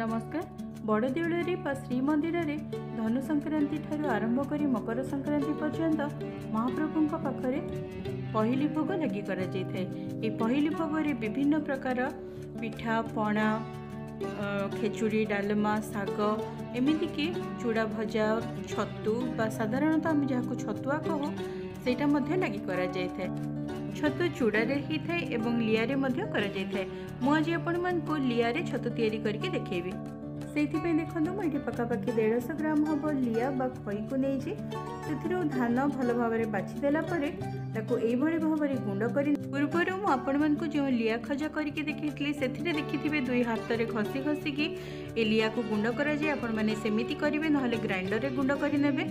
ନମସ୍କାର ବଡ଼ଦେଉଳରେ ବା ଶ୍ରୀମନ୍ଦିରରେ ଧନୁ ସଂକ୍ରାନ୍ତି ଠାରୁ ଆରମ୍ଭ କରି ମକର ସଂକ୍ରାନ୍ତି ପର୍ଯ୍ୟନ୍ତ ମହାପ୍ରଭୁଙ୍କ ପାଖରେ ପହିଲି ଭୋଗ ଲାଗି କରାଯାଇଥାଏ ଏ ପହିଲି ଭୋଗରେ ବିଭିନ୍ନ ପ୍ରକାର ପିଠା ପଣା ଖେଚୁଡ଼ି ଡାଲମା ଶାଗ ଏମିତିକି ଚୁଡ଼ା ଭଜା ଛତୁ ବା ସାଧାରଣତଃ ଆମେ ଯାହାକୁ ଛତୁଆ କହୁ ସେଇଟା ମଧ୍ୟ ଲାଗି କରାଯାଇଥାଏ ଛତୁ ଚୂଡ଼ାରେ ହେଇଥାଏ ଏବଂ ଲିଆରେ ମଧ୍ୟ କରାଯାଇଥାଏ ମୁଁ ଆଜି ଆପଣମାନଙ୍କୁ ଲିଆରେ ଛତୁ ତିଆରି କରିକି ଦେଖେଇବି ସେଇଥିପାଇଁ ଦେଖନ୍ତୁ ମୁଁ ଏଠି ପାଖାପାଖି ଦେଢ଼ଶହ ଗ୍ରାମ ହେବ ଲିଆ ବା ଖଇକୁ ନେଇଛି ସେଥିରୁ ଧାନ ଭଲ ଭାବରେ ବାଛିଦେଲା ପରେ ତାକୁ ଏଇଭଳି ଭାବରେ ଗୁଣ୍ଡ କରି ପୂର୍ବରୁ ମୁଁ ଆପଣମାନଙ୍କୁ ଯେଉଁ ଲିଆ ଖଜା କରିକି ଦେଖେଇଥିଲି ସେଥିରେ ଦେଖିଥିବେ ଦୁଇ ହାତରେ ଘଷି ଘଷିକି ଏ ଲିଆକୁ ଗୁଣ୍ଡ କରାଯାଏ ଆପଣମାନେ ସେମିତି କରିବେ ନହେଲେ ଗ୍ରାଇଣ୍ଡରରେ ଗୁଣ୍ଡ କରିନେବେ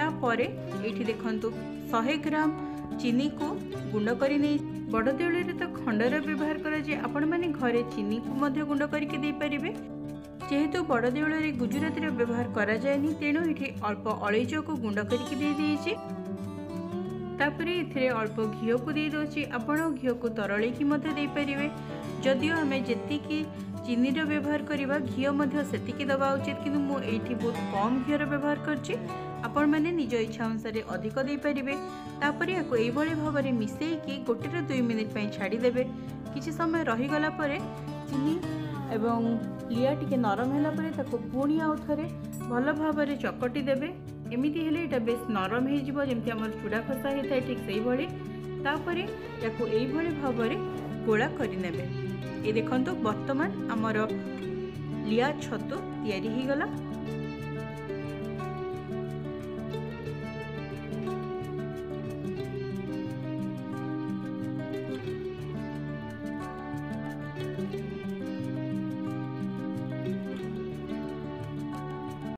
ତାପରେ ଏଇଠି ଦେଖନ୍ତୁ ଶହେ ଗ୍ରାମ চিনিকু গুণ্ড করে নেই বড় দেউলের তো খণ্ডর ব্যবহার করা যায় আপনার ঘরে চিনিকু মধ্যে গুণ্ড করিকি দিয়ে যেহেতু বড় দেউলের গুজরাতির ব্যবহার করা যায়নি তেণু এটি অল্প অলেজকু গুণ্ড করিকি দিয়ে দিয়েছি তাপরে এতে অল্প ঘিওকু দিয়ে দেছি আপনার ঘিওকু তরলাইকি মধ্যে দিয়ে যদিও আমি যেতিকি চিনির ব্যবহার করা ঘিও মধ্যে সেতিকি দেওয়া উচিত কিন্তু মু এইটি বহুত কম ঘিওর ব্যবহার করছি ଆପଣମାନେ ନିଜ ଇଚ୍ଛା ଅନୁସାରେ ଅଧିକ ଦେଇପାରିବେ ତାପରେ ଏହାକୁ ଏଇଭଳି ଭାବରେ ମିଶାଇକି ଗୋଟେରୁ ଦୁଇ ମିନିଟ୍ ପାଇଁ ଛାଡ଼ିଦେବେ କିଛି ସମୟ ରହିଗଲା ପରେ ଚିନି ଏବଂ ଲିଆ ଟିକେ ନରମ ହେଲା ପରେ ତାକୁ ପୁଣି ଆଉ ଥରେ ଭଲ ଭାବରେ ଚକଟି ଦେବେ ଏମିତି ହେଲେ ଏଇଟା ବେଶ୍ ନରମ ହେଇଯିବ ଯେମିତି ଆମର ଚୁଡ଼ା ଖସା ହେଇଥାଏ ଠିକ୍ ସେଇଭଳି ତାପରେ ତାକୁ ଏଇଭଳି ଭାବରେ ଗୋଳା କରିନେବେ ଏ ଦେଖନ୍ତୁ ବର୍ତ୍ତମାନ ଆମର ଲିଆ ଛତୁ ତିଆରି ହେଇଗଲା